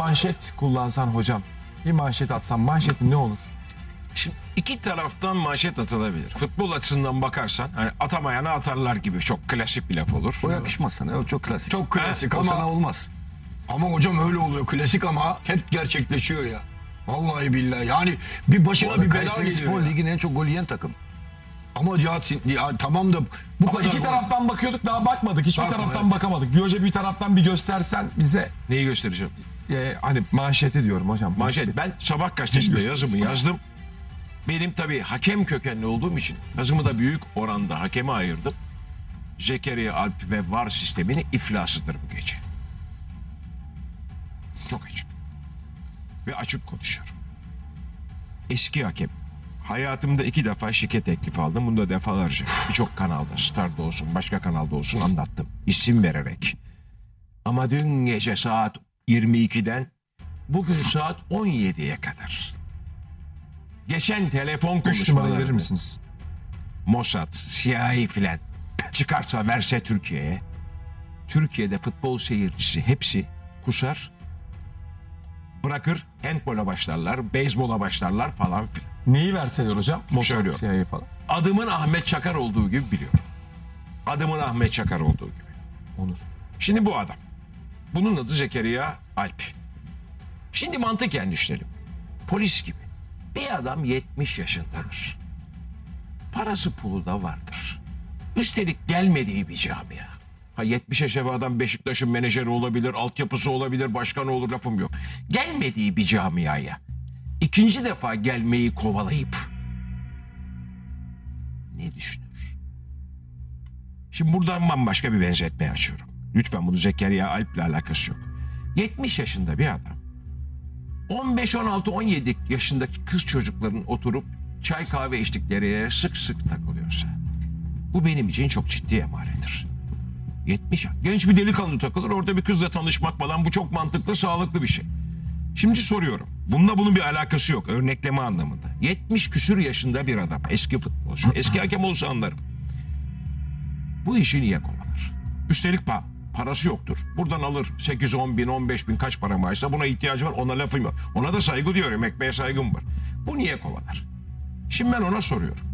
manşet kullansan hocam. Bir manşet atsan manşetin ne olur? Şimdi iki taraftan manşet atılabilir. Futbol açısından bakarsan hani atamayana atarlar gibi çok klasik bir laf olur. O yakışmaz sana. O çok klasik. Çok klasik O ama sana olmaz. ama hocam öyle oluyor. Klasik ama hep gerçekleşiyor ya. Vallahi billahi. Yani bir başına bir bela Kayseri geliyor. Spor ya. Ligi'nin en çok gol yiyen takım. Ama ya, ya tamam da bu Ama kadar iki gol- taraftan bakıyorduk daha bakmadık. Hiçbir Bakmadık, taraftan evet. bakamadık. Bir hoca bir taraftan bir göstersen bize Neyi göstereceğim? E, hani manşeti diyorum hocam. Manşet. Ben sabah gazetesinde yazımı yazdım. Benim tabii hakem kökenli olduğum için yazımı da büyük oranda hakeme ayırdım. Zekeriya Alp ve VAR sisteminin iflasıdır bu gece. Çok açık. Ve açık konuşuyorum. Eski hakem. Hayatımda iki defa şirket teklifi aldım. Bunu da defalarca birçok kanalda, Star'da olsun, başka kanalda olsun anlattım. İsim vererek. Ama dün gece saat 22'den bugün saat 17'ye kadar. Geçen telefon konuşmalarını verir misiniz? Mossad, CIA filan çıkarsa verse Türkiye'ye Türkiye'de futbol seyircisi hepsi kusar bırakır handbola başlarlar, beyzbola başlarlar falan filan. Neyi verseler hocam? Mossad. CIA falan. Adımın Ahmet Çakar olduğu gibi biliyorum. Adımın Ahmet Çakar olduğu gibi. Onur. Şimdi bu adam. Bunun adı Zekeriya Alp. Şimdi mantıken düşünelim. Polis gibi. Bir adam 70 yaşındadır. Parası pulu da vardır. Üstelik gelmediği bir camia. Ha 70 yaşında bir adam Beşiktaş'ın menajeri olabilir, altyapısı olabilir, başkanı olur lafım yok. Gelmediği bir camiaya ikinci defa gelmeyi kovalayıp ne düşünür? Şimdi buradan bambaşka bir benzetme açıyorum. Lütfen bunu Zekeriya Alp'le alakası yok. 70 yaşında bir adam. 15, 16, 17 yaşındaki kız çocukların oturup çay kahve içtikleri yere sık sık takılıyorsa. Bu benim için çok ciddi emaredir. 70 yaş- genç bir delikanlı takılır orada bir kızla tanışmak falan bu çok mantıklı sağlıklı bir şey. Şimdi soruyorum. Bununla bunun bir alakası yok örnekleme anlamında. 70 küsür yaşında bir adam eski futbolcu eski hakem olsa anlarım. Bu işi niye kovalar? Üstelik pa parası yoktur. Buradan alır 8, 10 bin, 15 bin kaç para maaşsa buna ihtiyacı var ona lafım yok. Ona da saygı diyorum ekmeğe saygım var. Bu niye kovalar? Şimdi ben ona soruyorum.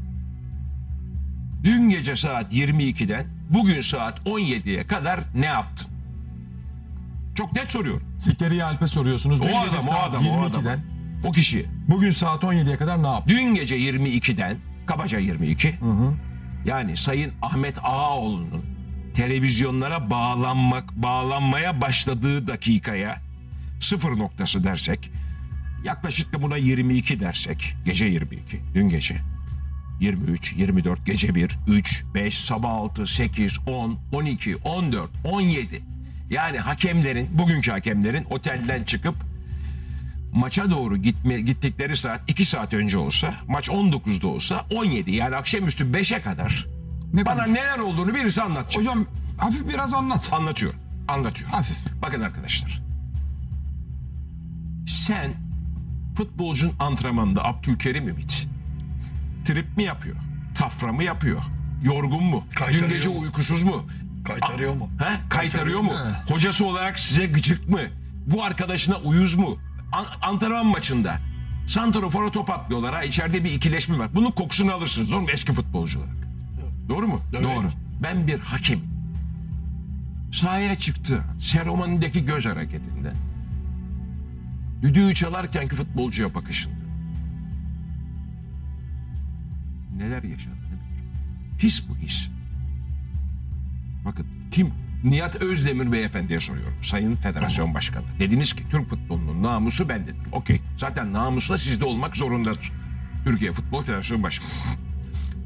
Dün gece saat 22'den bugün saat 17'ye kadar ne yaptın? Çok net soruyorum. Zekeriya Alp'e soruyorsunuz. O Dün adam, gece o adam, o adam. 22'den O kişiye. bugün saat 17'ye kadar ne yaptı? Dün gece 22'den kabaca 22 Hı hı. yani Sayın Ahmet Ağaoğlu'nun televizyonlara bağlanmak bağlanmaya başladığı dakikaya sıfır noktası dersek yaklaşık da buna 22 dersek gece 22 dün gece 23, 24, gece 1, 3, 5, sabah 6, 8, 10, 12, 14, 17 yani hakemlerin bugünkü hakemlerin otelden çıkıp maça doğru gitme, gittikleri saat 2 saat önce olsa maç 19'da olsa 17 yani akşamüstü 5'e kadar Ne bana neler olduğunu birisi anlatacak. Hocam hafif biraz anlat. Anlatıyorum. Anlatıyorum. Hafif. Bakın arkadaşlar. Sen futbolcunun antrenmanında Abdülkerim Ümit trip mi yapıyor? Tafra mı yapıyor? Yorgun mu? Dün Kaytarıyor gece mu? uykusuz mu? Kaytarıyor A- mu? He? Kaytarıyor mu? Evet. Hocası olarak size gıcık mı? Bu arkadaşına uyuz mu? An- antrenman maçında Santrafor'a top atlıyorlar ha içeride bir ikileşme var. Bunun kokusunu alırsınız doğru mu eski futbolcu olarak? Doğru mu? Evet. Doğru. Ben bir hakem. Sahaya çıktı. Seremonideki göz hareketinde. Düdüğü çalarkenki futbolcuya bakışında. Neler yaşadığını biliyorum. His bu his. Bakın kim? Nihat Özdemir Beyefendi'ye soruyorum. Sayın Federasyon Başkanı. Dediniz ki Türk futbolunun namusu bendedir. Okey. Zaten namus da sizde olmak zorundadır. Türkiye Futbol Federasyonu Başkanı.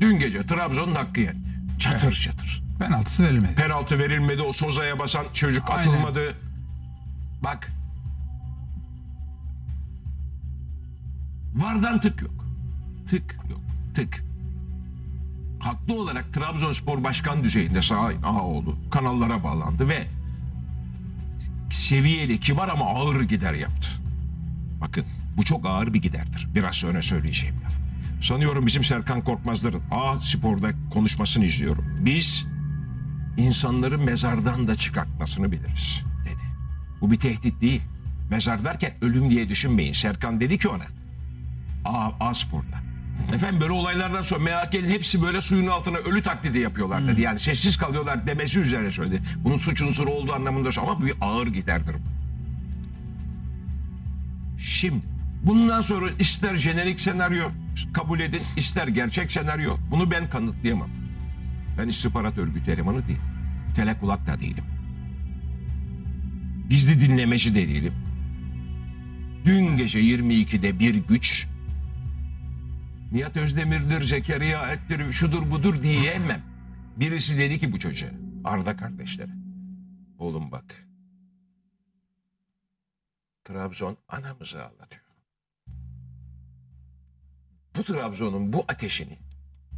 Dün gece Trabzon'un hakkı yendi. Çatır çatır. Penaltısı verilmedi. Penaltı verilmedi. O Soza'ya basan çocuk Aynen. atılmadı. Bak. Vardan tık yok. Tık yok. Tık. Haklı olarak Trabzonspor başkan düzeyinde Sayın Ağaoğlu kanallara bağlandı ve seviyeli, kibar ama ağır gider yaptı. Bakın bu çok ağır bir giderdir. Biraz sonra söyleyeceğim laf. Sanıyorum bizim Serkan Korkmazların A Spor'da konuşmasını izliyorum. Biz insanları mezardan da çıkartmasını biliriz dedi. Bu bir tehdit değil. Mezar derken ölüm diye düşünmeyin. Serkan dedi ki ona. A, A Spor'da. Efendim böyle olaylardan sonra MHK'nin hepsi böyle suyun altına ölü taklidi yapıyorlar dedi. Yani sessiz kalıyorlar demesi üzerine söyledi. Bunun suç unsuru olduğu anlamında ama bu bir ağır giderdir. bu. Şimdi bundan sonra ister jenerik senaryo kabul edin ister gerçek senaryo bunu ben kanıtlayamam. Ben istihbarat örgütü elemanı değilim. Telekulak da değilim. Gizli dinlemeci de değilim. Dün gece 22'de bir güç Nihat Özdemir'dir, Zekeriya Alp'tir, şudur budur diyemem. Birisi dedi ki bu çocuğa, Arda kardeşleri. Oğlum bak. Trabzon anamızı ağlatıyor. Bu Trabzon'un bu ateşini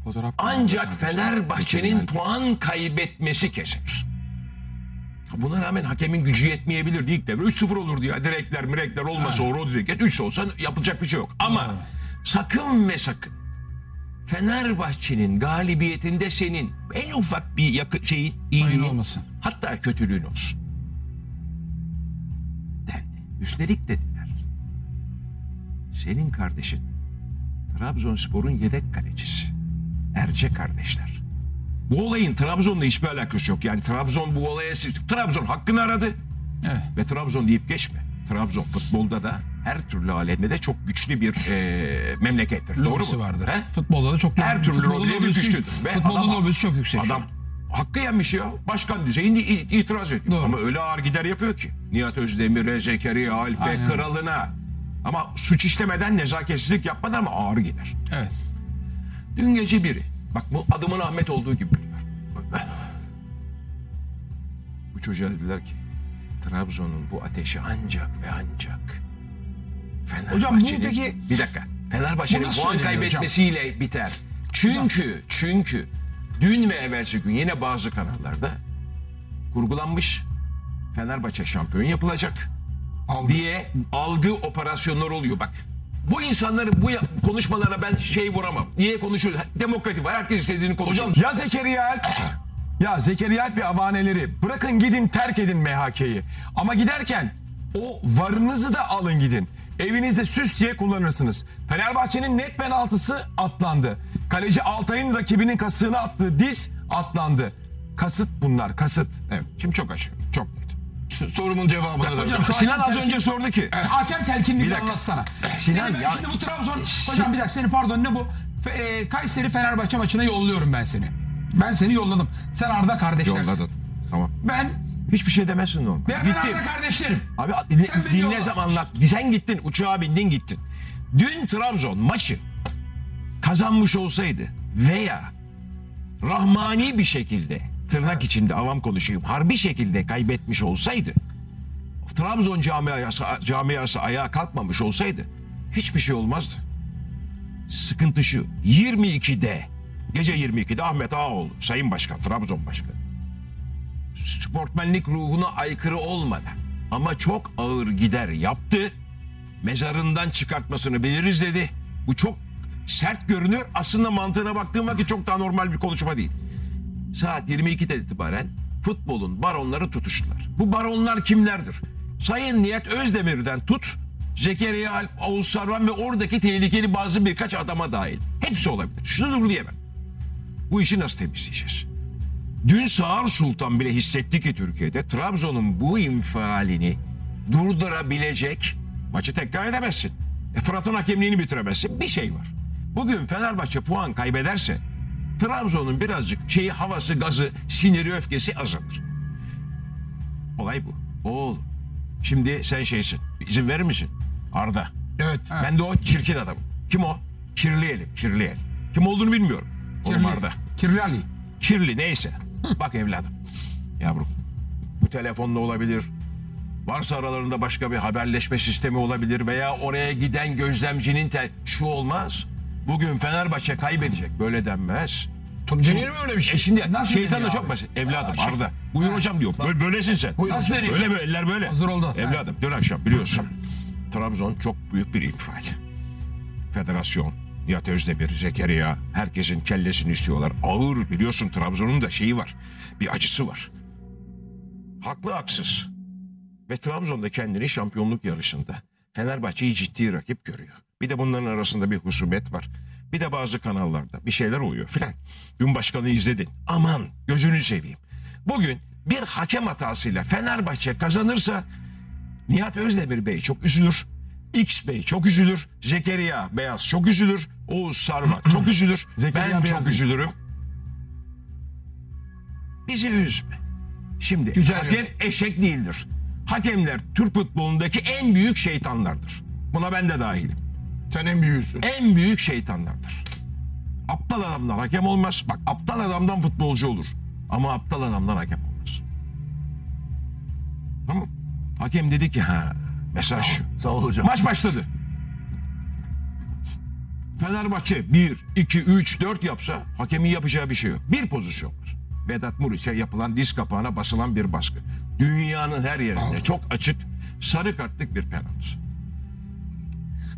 Fotoğraf ancak Fenerbahçe'nin puan kaybetmesi keser. Buna rağmen hakemin gücü yetmeyebilir değil devre. 3-0 olur diyor. Direkler mirekler olmasa o Rodriguez 3 olsa yapılacak bir şey yok. Ama sakın ve sakın Fenerbahçe'nin galibiyetinde senin en ufak bir yakı, şeyin iyiliğin olmasın. hatta kötülüğün olsun. Dendi. Üstelik dediler. Senin kardeşin Trabzonspor'un yedek kalecisi. Erce kardeşler. Bu olayın Trabzon'la hiçbir alakası yok. Yani Trabzon bu olaya... Trabzon hakkını aradı. Evet. Ve Trabzon deyip geçme. Trabzon futbolda da her türlü alemde de çok güçlü bir e, memlekettir. Doğru Lobisi mu? vardır. He? Futbolda da çok Her türlü lobisi- güçlüdür. Ve Futbolun adam- lobisi çok yüksek. Adam hakkı yenmiş ya. Başkan düzeyinde itiraz ediyor. Doğru. Ama öyle ağır gider yapıyor ki. Nihat Özdemir'e, Zekeriya Alp'e, kralına. Ama suç işlemeden, nezaketsizlik yapmadan ama ağır gider. Evet. Dün gece biri. Bak bu adımın Ahmet olduğu gibi biliyor. Bu çocuğa dediler ki Trabzon'un bu ateşi ancak ve ancak Hocam Fenerbahçe'nin peki- bir dakika. Fenerbahçe'nin Bu nasıl puan söyleniyor kaybetmesiyle biter. Çünkü çünkü dün ve evvelsi gün yine bazı kanallarda kurgulanmış Fenerbahçe şampiyon yapılacak Algı. diye algı operasyonları oluyor. Bak bu insanların bu ya- konuşmalarına ben şey vuramam. Niye konuşuyor? Demokratik var. Herkes istediğini konuşuyor. Ya Zekeriya Alp ya Zekeriya Alp ve avaneleri bırakın gidin terk edin MHK'yi. Ama giderken o varınızı da alın gidin. Evinizde süs diye kullanırsınız. Fenerbahçe'nin net penaltısı atlandı. Kaleci Altay'ın rakibinin kasığına attığı diz atlandı. Kasıt bunlar kasıt. Evet. Şimdi çok açık. Çok net. Sorumun cevabını da Hocam, Sinan az önce sordu ki. Hakem telkinliğini anlatsana. Sinan ben ya- Şimdi bu Trabzon... Hocam bir dakika seni pardon ne bu? E, Kayseri Fenerbahçe maçına yolluyorum ben seni. Ben seni yolladım. Sen Arda kardeşlersin. Yolladın. Tamam. Ben, Hiçbir şey demezsin normal. ben, ben Gittim. Arda kardeşlerim. Abi Sen dinlesem yolla. anlat. Sen gittin uçağa bindin gittin. Dün Trabzon maçı kazanmış olsaydı veya rahmani bir şekilde tırnak içinde avam konuşayım harbi şekilde kaybetmiş olsaydı Trabzon camiası, camiası ayağa kalkmamış olsaydı hiçbir şey olmazdı. Sıkıntı şu 22'de gece 22'de Ahmet Ağaoğlu Sayın Başkan Trabzon Başkanı sportmenlik ruhuna aykırı olmadan ama çok ağır gider yaptı. Mezarından çıkartmasını biliriz dedi. Bu çok sert görünüyor. Aslında mantığına baktığım vakit çok daha normal bir konuşma değil. Saat 22'den itibaren futbolun baronları tutuştular. Bu baronlar kimlerdir? Sayın Nihat Özdemir'den tut, Zekeriya Alp, Oğuz Sarvan ve oradaki tehlikeli bazı birkaç adama dahil. Hepsi olabilir. Şunu dur diyemem. Bu işi nasıl temizleyeceğiz? Dün Sağır Sultan bile hissetti ki Türkiye'de Trabzon'un bu infialini durdurabilecek maçı tekrar edemezsin. E, Fırat'ın hakemliğini bitiremezsin. Bir şey var. Bugün Fenerbahçe puan kaybederse Trabzon'un birazcık şeyi havası, gazı, siniri, öfkesi azalır. Olay bu. Oğlum. Şimdi sen şeysin. İzin verir misin? Arda. Evet. Ben de o çirkin adamım. Kim o? Kirli elim. Kirli el. Kim olduğunu bilmiyorum. Oğlum Kirli, Arda. Kirli Ali. Kirli neyse. Bak evladım. Yavrum. Bu telefonla olabilir. Varsa aralarında başka bir haberleşme sistemi olabilir veya oraya giden gözlemcinin tel... Şu olmaz. Bugün Fenerbahçe kaybedecek. Böyle denmez. Denir mi öyle bir E şey? şimdi Nasıl şeytan da çok basit. Evladım Ya, şey- Arda. Buyur hocam diyor. Böyle, böylesin sen. Nasıl deniyor? Böyle böyle eller böyle. Hazır oldu. Evladım dün akşam biliyorsun. Trabzon çok büyük bir infial. Federasyon, Nihat Özdemir, Zekeriya herkesin kellesini istiyorlar. Ağır biliyorsun Trabzon'un da şeyi var. Bir acısı var. Haklı haksız. Ve Trabzon'da kendini şampiyonluk yarışında Fenerbahçe'yi ciddi rakip görüyor. Bir de bunların arasında bir husumet var. Bir de bazı kanallarda bir şeyler oluyor filan. Dün başkanı izledin. Aman gözünü seveyim. Bugün bir hakem hatasıyla Fenerbahçe kazanırsa Nihat Özdemir Bey çok üzülür. X Bey çok üzülür. Zekeriya Beyaz çok üzülür. Oğuz Sarmak çok üzülür. Zekeriya ben Beyaz çok değil. üzülürüm. Bizi üzme. Şimdi Güzel hakem yönet. eşek değildir. Hakemler Türk futbolundaki en büyük şeytanlardır. Buna ben de dahilim. Sen en büyüğüsün. En büyük şeytanlardır. Aptal adamdan hakem olmaz. Bak aptal adamdan futbolcu olur. Ama aptal adamdan hakem olmaz. Tamam. Hakem dedi ki ha mesaj şu. Sağ ol hocam. Maç başladı. Fenerbahçe 1, 2, 3, 4 yapsa hakemin yapacağı bir şey yok. Bir pozisyon var. Vedat Muriç'e yapılan diz kapağına basılan bir baskı. Dünyanın her yerinde çok açık sarı kartlık bir penaltı.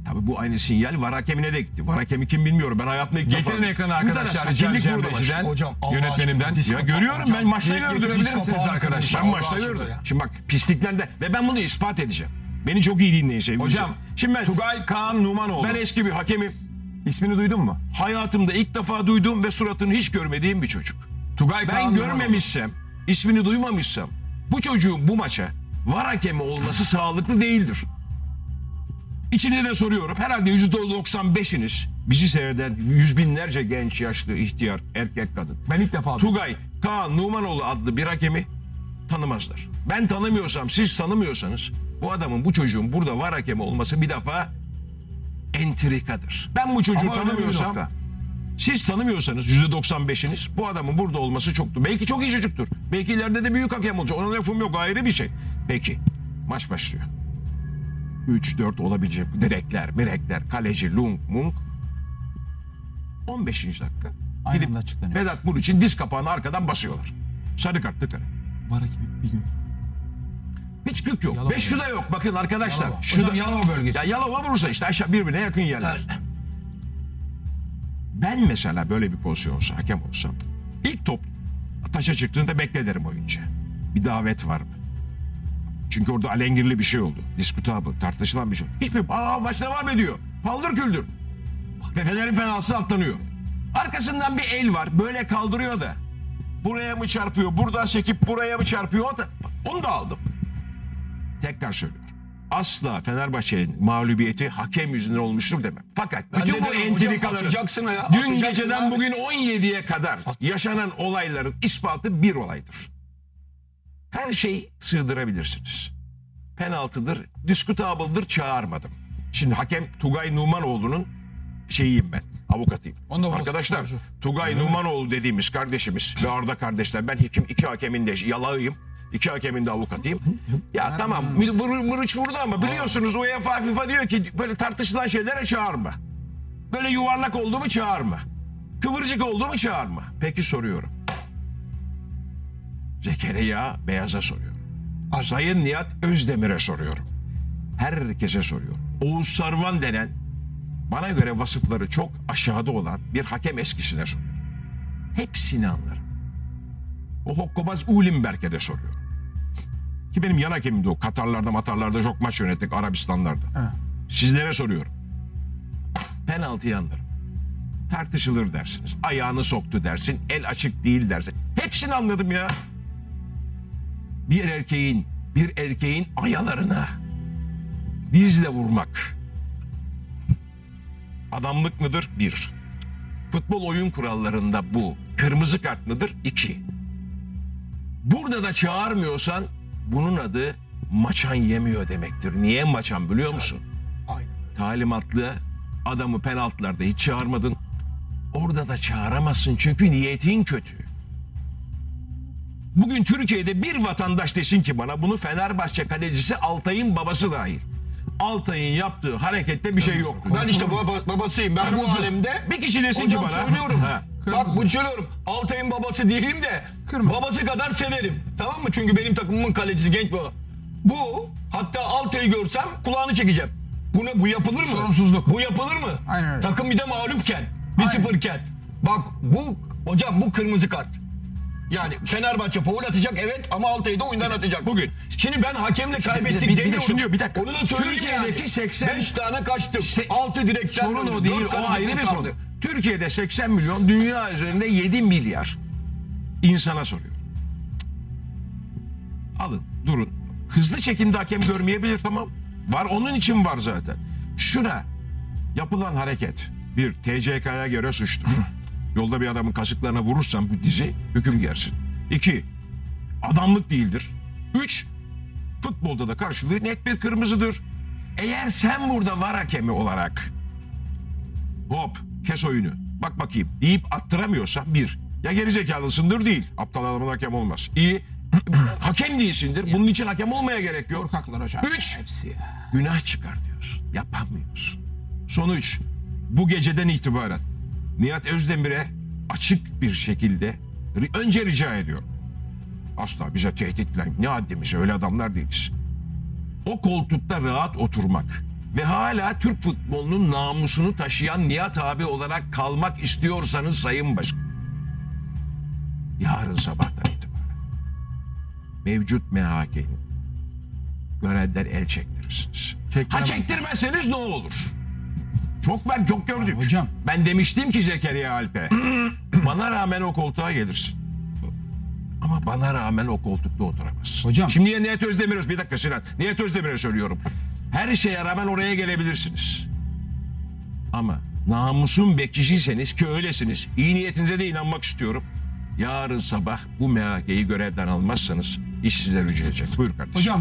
Tabii bu aynı sinyal var hakemine de gitti. Var hakemi kim bilmiyorum. Ben hayatımda ilk defa. Getirin ekrana arkadaşlar rica edeceğim rejiden. Hocam, Yönetmenimden. Ya görüyorum hocam. ben maçta kapağını misiniz arkadaşlar? Ben maçta gördüm. Şimdi bak pisliklerden ve ben bunu ispat edeceğim. Beni çok iyi dinleyin sevgili Hocam. Şimdi ben, Tugay Kaan Numanoğlu. ben eski bir hakemim. İsmini duydun mu? Hayatımda ilk defa duyduğum ve suratını hiç görmediğim bir çocuk. Tugay Kaan Ben Numanoğlu. görmemişsem, ismini duymamışsam bu çocuğun bu maça var hakemi olması sağlıklı değildir. İçine de soruyorum. Herhalde %95'iniz bizi seyreden yüz binlerce genç, yaşlı, ihtiyar, erkek, kadın. Ben ilk defa duydum. Tugay Kaan Numanoğlu adlı bir hakemi tanımazlar. Ben tanımıyorsam, siz tanımıyorsanız bu adamın, bu çocuğun burada var hakemi olması bir defa entrikadır. Ben bu çocuğu Ama önemli bir tanımıyorsam, nokta. siz tanımıyorsanız %95'iniz bu adamın burada olması çoktur. Belki çok iyi çocuktur. Belki ileride de büyük hakem olacak. Ona lafım yok ayrı bir şey. Peki maç başlıyor. 3-4 olabilecek direkler, mirekler, kaleci, lung, mung. 15. dakika. Aynı Gidip anda açıklanıyor. Vedat Muriç'in diz kapağını arkadan basıyorlar. Sarı kartlı kare. Var gibi bir gün. Hiç kık yok. Yalova. Ve şu da yok. Bakın arkadaşlar. Yalova. Şu Hocam Yalova bölgesi. ya Yalova Bursa işte aşağı birbirine yakın yerler. Ben mesela böyle bir pozisyon olsa hakem olsam ilk top taşa çıktığında beklederim oyuncu. Bir davet var mı? Çünkü orada alengirli bir şey oldu. Diskutable, tartışılan bir şey. Hiçbir aa maç devam ediyor. Paldır küldür. Ve Fener'in fenası atlanıyor. Arkasından bir el var. Böyle kaldırıyor da. Buraya mı çarpıyor? Buradan çekip buraya mı çarpıyor? O da- Onu da aldım. Tekrar söylüyorum. Asla Fenerbahçe'nin mağlubiyeti hakem yüzünden olmuştur demem. Fakat Ben bütün bu entrikaları dün geceden abi. bugün 17'ye kadar yaşanan olayların ispatı bir olaydır. Her şeyi sığdırabilirsiniz. Penaltıdır, diskutable'dır çağırmadım. Şimdi hakem Tugay Numanoğlu'nun şeyiyim ben, avukatıyım. Onu da Arkadaşlar. Tugay Numanoğlu dediğimiz kardeşimiz ve Arda kardeşler ben hekim iki hakemin de yalağıyım. İki hakemin de avukatıyım. Ya tamam mırıç vurdu ama biliyorsunuz UEFA FIFA diyor ki böyle tartışılan şeylere çağırma. Böyle yuvarlak oldu mu çağırma. Kıvırcık oldu mu çağırma. Peki soruyorum. Zekeriya Beyaz'a soruyorum. Sayın Nihat Özdemir'e soruyorum. Herkese soruyorum. Oğuz Sarvan denen bana göre vasıfları çok aşağıda olan bir hakem eskisine soruyorum. Hepsini anlarım. O Hokkobaz Ulimberg'e de soruyorum. Ki benim yan hakemimdi o. Katarlarda matarlarda çok maç yönettik Arabistanlarda. Evet. Sizlere soruyorum. Penaltıyı anlarım. Tartışılır dersiniz. Ayağını soktu dersin. El açık değil dersin. Hepsini anladım ya. Bir erkeğin bir erkeğin ayalarına dizle vurmak adamlık mıdır? Bir. Futbol oyun kurallarında bu. Kırmızı kart mıdır? İki. Burada da çağırmıyorsan bunun adı maçan yemiyor demektir. Niye maçan biliyor musun? Aynen. Talimatlı adamı penaltılarda hiç çağırmadın. Orada da çağıramazsın çünkü niyetin kötü. Bugün Türkiye'de bir vatandaş desin ki bana bunu Fenerbahçe kalecisi Altay'ın babası dahil. Altay'ın yaptığı harekette bir şey yok. Ben işte baba, babasıyım. Ben bu Kırmızı. alemde Bir kişi desin hocam ki bana. söylüyorum. Ha. Bak Kırmızı. bu söylüyorum. Altay'ın babası değilim de Kırmızı. babası kadar severim. Tamam mı? Çünkü benim takımımın kalecisi genç bir adam. Bu hatta Altay'ı görsem kulağını çekeceğim. Bu ne? Bu yapılır mı? Sorumsuzluk. Bu yapılır mı? Aynen öyle. Takım bir de mağlupken. Bir Aynen. sıfırken. Bak bu hocam bu kırmızı kart. Yani Fenerbahçe foul atacak evet ama Altay'ı da oyundan atacak. Bugün. Şimdi ben hakemle kaybettik bir de- bir de demiyorum. şunu diyor, bir dakika. Onu da söyleyeyim Türkiye'deki yani. 80 5 tane kaçtık. Se- 6 direkten Sorun o değil, o ayrı bir konu. Türkiye'de 80 milyon, dünya üzerinde 7 milyar insana soruyor. Alın, durun. Hızlı çekimde hakem görmeyebilir tamam. Var onun için var zaten. Şuna yapılan hareket bir TCK'ya göre suçtur. Yolda bir adamın kasıklarına vurursan bu dizi hüküm gersin. İki, adamlık değildir. Üç, futbolda da karşılığı net bir kırmızıdır. Eğer sen burada var hakemi olarak hop kes oyunu bak bakayım deyip attıramıyorsan bir ya gerizekalısındır değil aptal adamın hakem olmaz. İyi hakem değilsindir bunun için hakem olmaya gerek yok. Korkaklar hocam. Üç. Hepsi ya. Günah çıkar diyorsun yapamıyorsun. Sonuç bu geceden itibaren Nihat Özdemir'e açık bir şekilde önce rica ediyorum. Asla bize tehdit falan ne haddimize öyle adamlar değiliz. O koltukta rahat oturmak ve hala Türk futbolunun namusunu taşıyan Nihat abi olarak kalmak istiyorsanız Sayın Başkan. Yarın sabahtan itibaren mevcut MHK'nin görevler el çektirirsiniz. Ha Çektiremez. çektirmezseniz ne olur? Çok ben çok gördük. Hocam. Ben demiştim ki Zekeriya Alp'e. bana rağmen o koltuğa gelirsin. Ama bana rağmen o koltukta oturamazsın. Hocam. Şimdi Nihat Özdemir'e bir dakika Sinan. Nihat Özdemir'e söylüyorum. Her şeye rağmen oraya gelebilirsiniz. Ama namusun bekçisiyseniz ki öylesiniz. iyi niyetinize de inanmak istiyorum. Yarın sabah bu MHK'yi görevden almazsanız iş size rücu edecek. Buyur kardeşim. Hocam